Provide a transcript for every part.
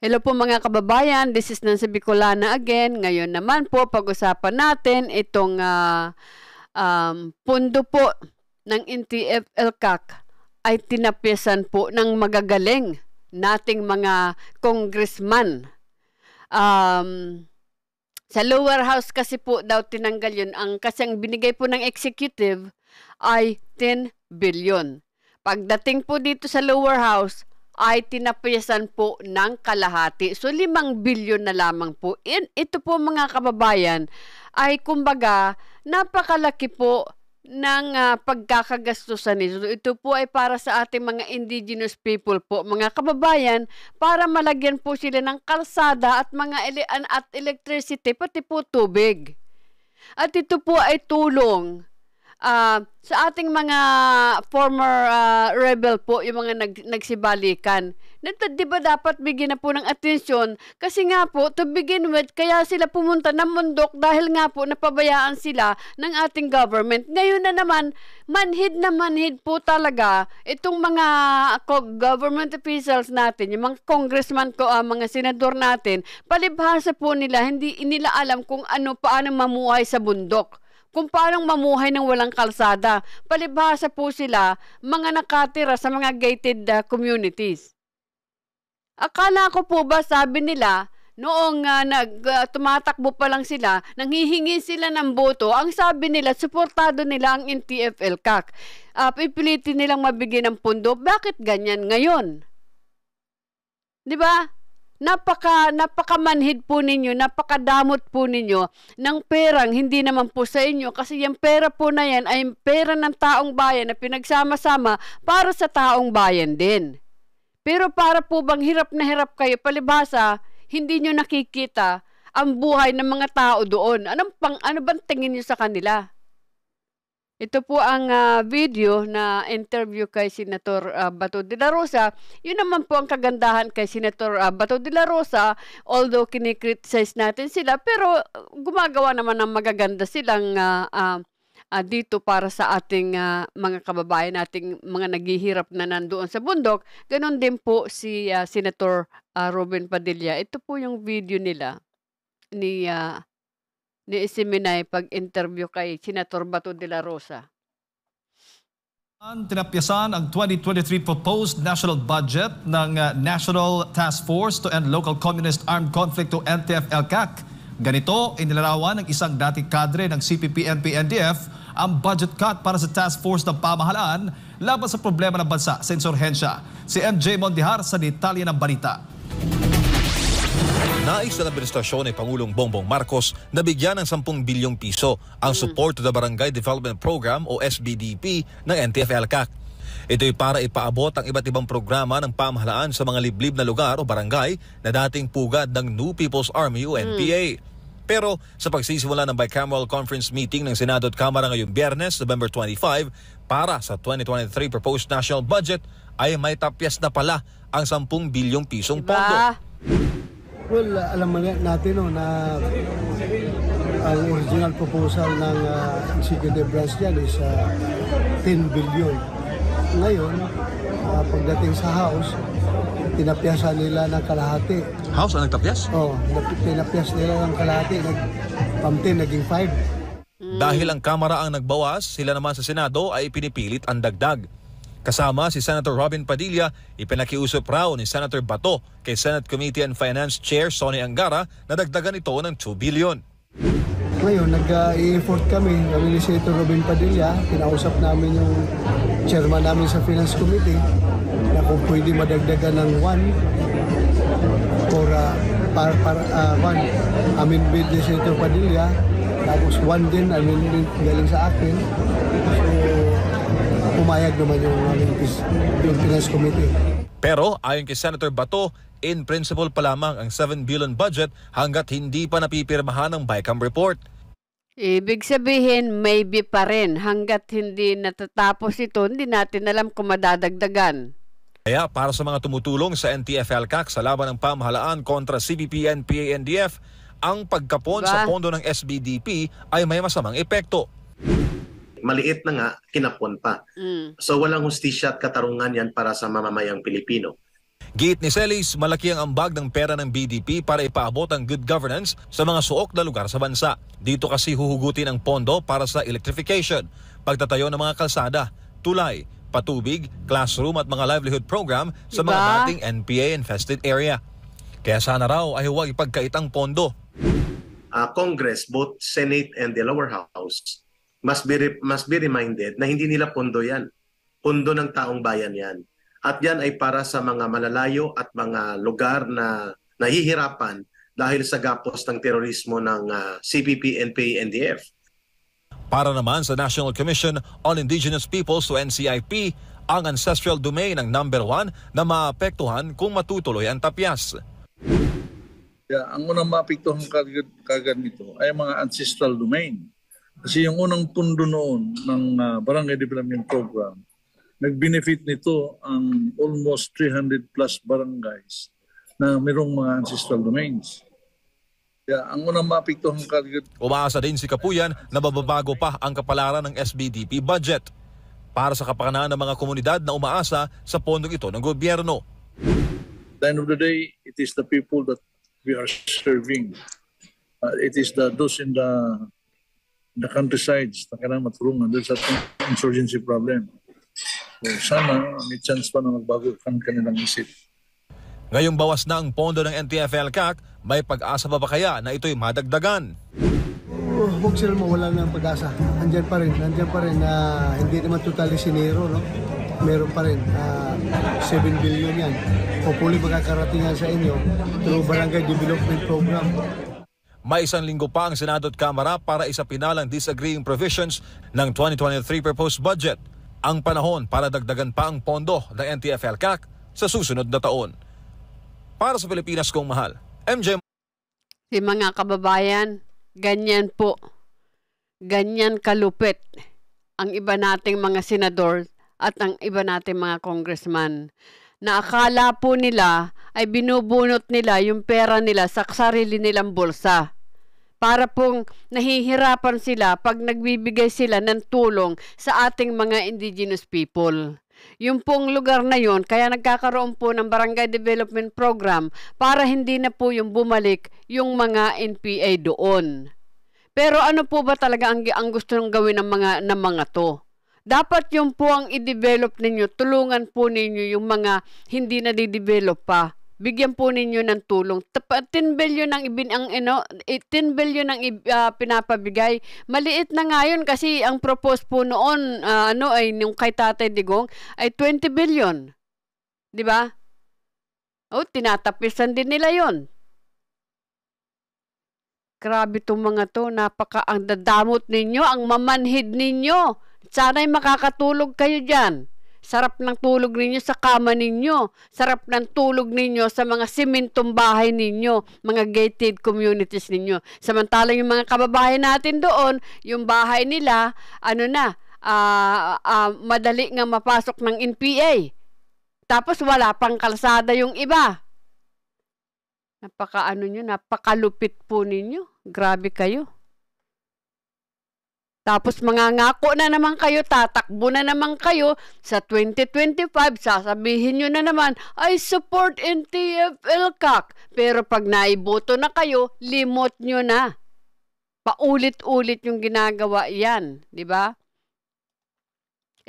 Hello po mga kababayan, this is Nancy Bicolana again. Ngayon naman po pag-usapan natin itong uh, um, pundo po ng NTF LCAC ay tinapyasan po ng magagaling nating mga congressman. Um, sa lower house kasi po daw tinanggal yun. Ang, kasi ang binigay po ng executive ay 10 billion. Pagdating po dito sa lower house, ay tinapiyasan po ng kalahati. So, limang bilyon na lamang po. In, ito po mga kababayan ay kumbaga napakalaki po ng uh, pagkakagastusan nito. Ito po ay para sa ating mga indigenous people po, mga kababayan, para malagyan po sila ng kalsada at mga ele- at electricity, pati po tubig. At ito po ay tulong uh, sa ating mga former uh, rebel po, yung mga nag, nagsibalikan. Di ba dapat bigyan na po ng atensyon? Kasi nga po, to begin with, kaya sila pumunta ng mundok dahil nga po napabayaan sila ng ating government. Ngayon na naman, manhid na manhid po talaga itong mga government officials natin, yung mga congressman ko, uh, mga senador natin, palibhasa po nila, hindi nila alam kung ano, paano mamuhay sa bundok kung paano mamuhay ng walang kalsada. Palibhasa po sila mga nakatira sa mga gated uh, communities. Akala ko po ba sabi nila noong uh, nag uh, tumatakbo pa lang sila, nanghihingi sila ng boto, ang sabi nila suportado nila ang NTF CAC. Uh, pipilitin nilang mabigyan ng pundo. Bakit ganyan ngayon? 'Di ba? Napaka napakamanhid po ninyo, napakadamot po ninyo ng perang hindi naman po sa inyo kasi yung pera po na yan ay pera ng taong bayan na pinagsama-sama para sa taong bayan din. Pero para po bang hirap na hirap kayo palibhasa, hindi nyo nakikita ang buhay ng mga tao doon. Anong pang ano bang tingin niyo sa kanila? Ito po ang uh, video na interview kay Senator uh, Bato de la Rosa. Yun naman po ang kagandahan kay Senator uh, Bato de la Rosa. Although kinikriticize natin sila, pero gumagawa naman ng magaganda silang uh, uh, uh, dito para sa ating uh, mga kababayan, ating mga naghihirap na nandoon sa bundok. Ganon din po si uh, Senator uh, Robin Padilla. Ito po yung video nila ni uh, ni Isiminay pag-interview kay Senator Bato de la Rosa. Tinapyasan ang 2023 proposed national budget ng uh, National Task Force to End Local Communist Armed Conflict o NTF-LCAC. Ganito, inilarawan ng isang dating kadre ng CPP-NP-NDF ang budget cut para sa task force ng pamahalaan laban sa problema ng bansa sa insurhensya. Si MJ Mondihar sa detalye ng balita. Nais ng administrasyon ni Pangulong Bongbong Marcos na bigyan ng 10 bilyong piso ang mm. Support to the Barangay Development Program o SBDP ng NTF-ELCAC. Ito'y para ipaabot ang iba't ibang programa ng pamahalaan sa mga liblib na lugar o barangay na dating pugad ng New People's Army o NPA. Mm. Pero sa pagsisimula ng bicameral conference meeting ng Senado at Kamara ngayong biyernes, November 25, para sa 2023 proposed national budget ay may tapyas na pala ang 10 bilyong pisong diba? pondo. Well, alam natin no, na ang original proposal ng uh, executive branch dyan is uh, 10 billion. Ngayon, uh, pagdating sa House, tinapyasan nila ng kalahati. House ang nagtapyas? Oo, oh, tinapyas nila ng kalahati. Nag, from 10, naging 5. Dahil ang Kamara ang nagbawas, sila naman sa Senado ay pinipilit ang dagdag. Kasama si Senator Robin Padilla, ipinakiusap raw ni Senator Bato kay Senate Committee on Finance Chair Sonny Angara na dagdagan ito ng 2 billion. Ngayon, nag-i-effort kami, kami ni Senator Robin Padilla, kinausap namin yung chairman namin sa Finance Committee na kung pwede madagdagan ng 1 for uh, para, para uh, one, bid ni Senator Padilla, tapos 1 din, amin galing sa akin. So, pumayag naman yung aming yung Finance Committee. Pero ayon kay Senator Bato, in principle pa lamang ang 7 billion budget hanggat hindi pa napipirmahan ang BICAM report. Ibig sabihin, maybe pa rin. Hanggat hindi natatapos ito, hindi natin alam kung madadagdagan. Kaya para sa mga tumutulong sa NTF-LCAC sa laban ng pamahalaan kontra CPP, NPA, NDF, ang pagkapon diba? sa pondo ng SBDP ay may masamang epekto maliit na nga, kinapon pa. Mm. So walang hustisya at katarungan yan para sa mamamayang Pilipino. Giit ni Celis, malaki ang ambag ng pera ng BDP para ipaabot ang good governance sa mga suok na lugar sa bansa. Dito kasi huhugutin ang pondo para sa electrification, pagtatayo ng mga kalsada, tulay, patubig, classroom at mga livelihood program sa mga Diba? dating NPA-infested area. Kaya sana raw ay huwag ipagkait ang pondo. uh, Congress, both Senate and the lower house, must be re- must be reminded na hindi nila pondo 'yan. Pondo ng taong bayan 'yan. At 'yan ay para sa mga malalayo at mga lugar na nahihirapan dahil sa gapos ng terorismo ng uh, CPP, NPA, NDF. Para naman sa National Commission on Indigenous Peoples to NCIP, ang ancestral domain ang number one na maapektuhan kung matutuloy ang tapyas. Yeah, ang unang maapektuhan kagad, kagad nito ay mga ancestral domain. Kasi yung unang pundo noon ng ah, Barangay Development Program, nag-benefit nito ang almost 300 plus barangays na mayroong mga ancestral domains. Yeah, ang unang maapektuhan kagad Umaasa din si Kapuyan na mababago pa ang kapalaran ng SBDP budget para sa kapakanan ng mga komunidad na umaasa sa pondong ito ng gobyerno. the end of the day, it is the people that we are serving. Uh, it is the those in the the countrysides na kailangan matulungan dun sa ating insurgency problem. So sana may chance pa na magbago ang kanilang isip. Ngayong bawas na ang pondo ng NTF-ELCAC, may pag-asa pa ba kaya na ito'y madagdagan? Oh, huwag sila mawala ng pag-asa. Andyan pa rin, andyan pa rin na hindi naman totally sinero, no? Meron pa rin, ah, 7 billion yan. Hopefully makakarating yan sa inyo through Barangay Development Program. May isang linggo pa ang Senado at Kamara para isapinalang disagreeing provisions ng 2023 proposed budget. Ang panahon para dagdagan pa ang pondo ng NTF-ELCAC sa susunod na taon. Para sa Pilipinas kong mahal, MJ Si mga kababayan, ganyan po. Ganyan kalupit ang iba nating mga senador at ang iba nating mga congressman na akala po nila ay binubunot nila yung pera nila sa sarili nilang bulsa. Para pong nahihirapan sila pag nagbibigay sila ng tulong sa ating mga indigenous people. Yung pong lugar na yon, kaya nagkakaroon po ng Barangay Development Program para hindi na po yung bumalik yung mga NPA doon. Pero ano po ba talaga ang, ang gusto nang gawin ng mga, ng mga to? Dapat yung po ang i-develop ninyo, tulungan po ninyo yung mga hindi na di-develop pa. Bigyan po ninyo ng tulong. Tapa- 10 billion ang ibin ang ano, eh, 10 billion ang ah, pinapabigay. Maliit na ngayon kasi ang propose po noon ah, ano ay nung kay Tatay Digong ay 20 billion. 'Di ba? Oh, tinatapisan din nila 'yon. Grabe tong mga to, napaka ang dadamot ninyo, ang mamanhid ninyo. Sana'y makakatulog kayo diyan. Sarap ng tulog ninyo sa kama ninyo. Sarap ng tulog ninyo sa mga simentong bahay ninyo, mga gated communities ninyo. Samantalang yung mga kababayan natin doon, yung bahay nila, ano na, ah, ah, madali nga mapasok ng NPA. Tapos wala pang kalsada yung iba. Napaka ano nyo, napakalupit po ninyo. Grabe kayo. Tapos mangangako na naman kayo, tatakbo na naman kayo sa 2025, sasabihin nyo na naman, I support NTF-ELCAC. Pero pag naiboto na kayo, limot nyo na. Paulit-ulit yung ginagawa yan, di ba?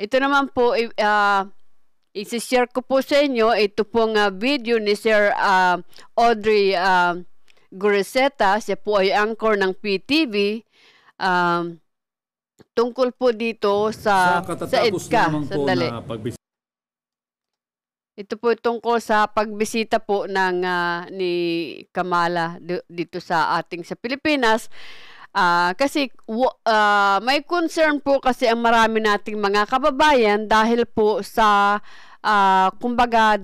Ito naman po, ah, isi-share ko po sa inyo, ito pong ah, video ni Sir ah, Audrey ah, Gureseta, siya po ay anchor ng PTV. Um, tungkol po dito sa, sa, katatapos EDCA. Sandali. na pagbisita Ito po tungkol sa pagbisita po ng ah, ni Kamala di- dito sa ating sa Pilipinas. Ah, kasi ah, may concern po kasi ang marami nating mga kababayan dahil po sa ah, kumbaga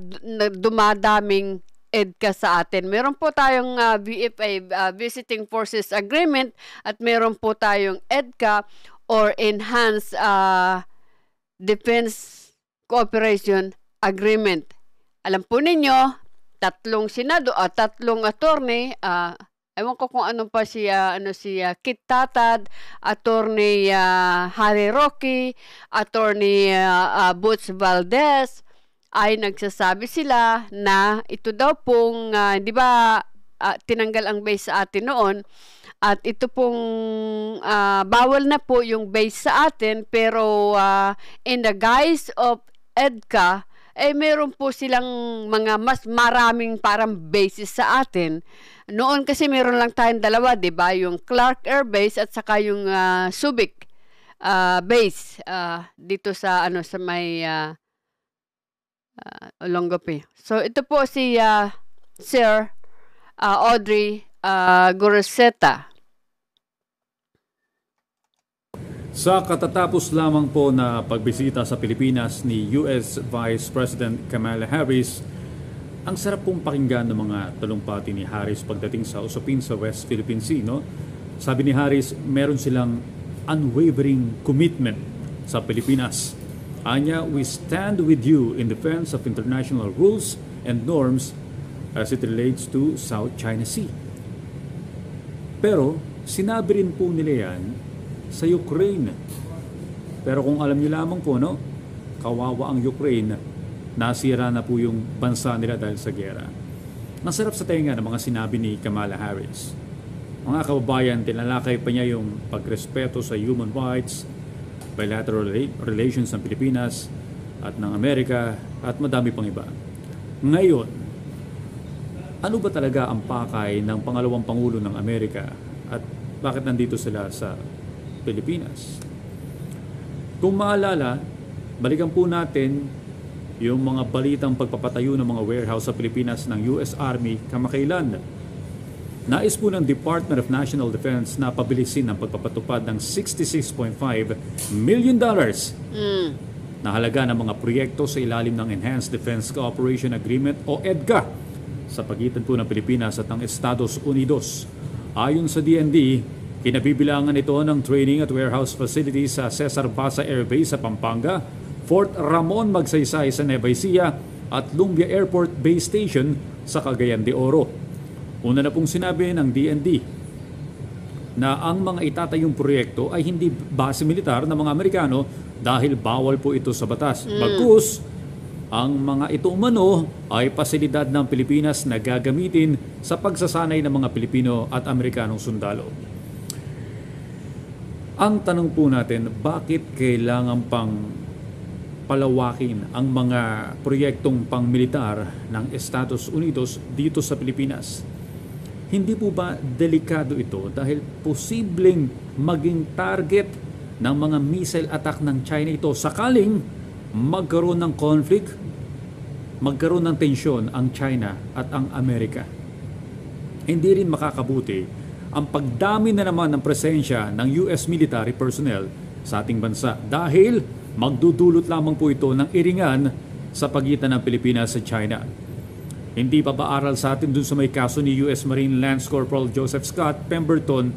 dumadaming EDCA sa atin. Meron po tayong ah, VFA ah, Visiting Forces Agreement at meron po tayong EDCA or Enhanced ah, Defense Cooperation Agreement. Alam po ninyo, tatlong senado at tatlong attorney, ah, ewan ko kung ano pa siya, ano siya, Kit Tatad, attorney ah, Harry Rocky, attorney ah, ah, Butch Valdez, ay nagsasabi sila na ito daw pong, ah, di ba, ah, tinanggal ang base sa atin noon, at ito pong ah, bawal na po yung base sa atin, pero ah, in the guise of EDCA, eh meron po silang mga mas maraming parang bases sa atin. Noon kasi meron lang tayong dalawa, 'di ba? Yung Clark Air Base at saka yung ah, Subic ah, base ah, dito sa ano sa may ah, ah, Olongapo. So ito po si ah, Sir ah, Audrey ah, Goroseta. Sa katatapos lamang po na pagbisita sa Pilipinas ni US Vice President Kamala Harris, ang sarap pong pakinggan ng mga talumpati ni Harris pagdating sa usapin sa West Philippine Sea. No? Sabi ni Harris, meron silang unwavering commitment sa Pilipinas. Anya, we stand with you in defense of international rules and norms as it relates to South China Sea. Pero sinabi rin po nila yan sa Ukraine. Pero kung alam niyo lamang po, no, kawawa ang Ukraine, nasira na po yung bansa nila dahil sa gera. Masarap sa tenga ng mga sinabi ni Kamala Harris. Mga kababayan, tinalakay pa niya yung pagrespeto sa human rights, bilateral rela- relations ng Pilipinas at ng Amerika at madami pang iba. Ngayon, ano ba talaga ang pakay ng pangalawang pangulo ng Amerika at bakit nandito sila sa Pilipinas? Kung maalala, balikan po natin yung mga balitang pagpapatayo ng mga warehouse sa Pilipinas ng US Army kamakailan. Nais po ng Department of National Defense na pabilisin ang pagpapatupad ng 66.5 million dollars na halaga ng mga proyekto sa ilalim ng Enhanced Defense Cooperation Agreement o EDCA sa pagitan po ng Pilipinas at ng Estados Unidos. Ayon sa DND, kinabibilangan ito ng training at warehouse facilities sa Cesar Basa Air Base sa Pampanga, Fort Ramon Magsaysay sa Nueva Ecija at Lumbia Airport Base Station sa Cagayan de Oro. Una na pong sinabi ng DND na ang mga itatayong proyekto ay hindi base militar ng mga Amerikano dahil bawal po ito sa batas. Bagkus, ang mga ito umano ay pasilidad ng Pilipinas na gagamitin sa pagsasanay ng mga Pilipino at Amerikanong sundalo. Ang tanong po natin, bakit kailangan pang palawakin ang mga proyektong pangmilitar ng Estados Unidos dito sa Pilipinas? Hindi po ba delikado ito dahil posibleng maging target ng mga missile attack ng China ito sakaling magkaroon ng conflict, magkaroon ng tensyon ang China at ang Amerika. Hindi rin makakabuti ang pagdami na naman ng presensya ng US military personnel sa ating bansa dahil magdudulot lamang po ito ng iringan sa pagitan ng Pilipinas at China. Hindi pa ba aral sa atin dun sa may kaso ni US Marine Lance Corporal Joseph Scott Pemberton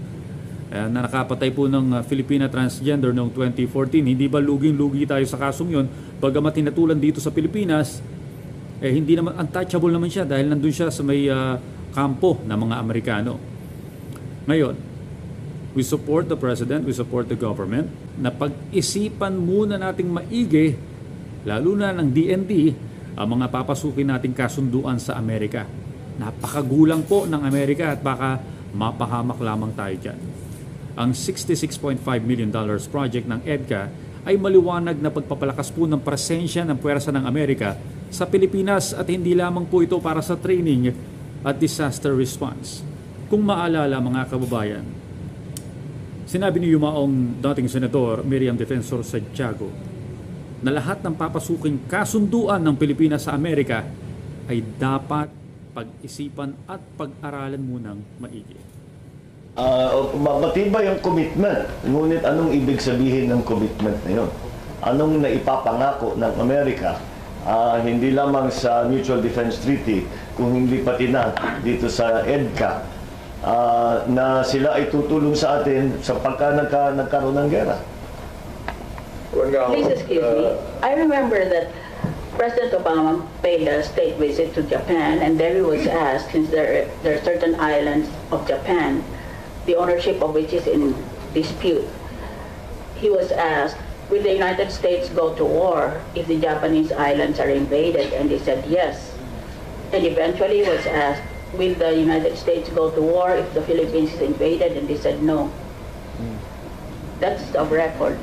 na nakapatay po ng uh, Filipina transgender noong 2014. Hindi ba luging-lugi tayo sa kasong yon? Bagamat hinatulan dito sa Pilipinas, eh hindi naman untouchable naman siya dahil nandun siya sa may uh, kampo ng mga Amerikano. Ngayon, we support the President, we support the government na pag-isipan muna nating maigi, lalo na ng DND, ang mga papasukin nating kasunduan sa Amerika. Napakagulang po ng Amerika at baka mapahamak lamang tayo dyan. Ang $66.5 million project ng EDCA ay maliwanag na pagpapalakas po ng presensya ng puwersa ng Amerika sa Pilipinas at hindi lamang po ito para sa training at disaster response. Kung maalala mga kababayan, sinabi ni Yumaong dating Senador Miriam Defensor Santiago na lahat ng papasuking kasunduan ng Pilipinas sa Amerika ay dapat pag-isipan at pag-aralan munang maigi. Ma- matibay ang commitment. Ngunit anong ibig sabihin ng commitment na yun? Anong naipapangako ng Amerika? Ah, hindi lamang sa Mutual Defense Treaty, kung hindi pati na dito sa EDCA, ah, na sila ay tutulong sa atin sa pagka nagka, nagkaroon ng gera. Please excuse me. I remember that President Obama paid a state visit to Japan, and there he was asked, since there, there are certain islands of Japan, the ownership of which is in dispute, he was asked will the United States go to war if the Japanese islands are invaded? And they said yes. And eventually was asked, will the United States go to war if the Philippines is invaded? And they said no. Hmm. That's of record.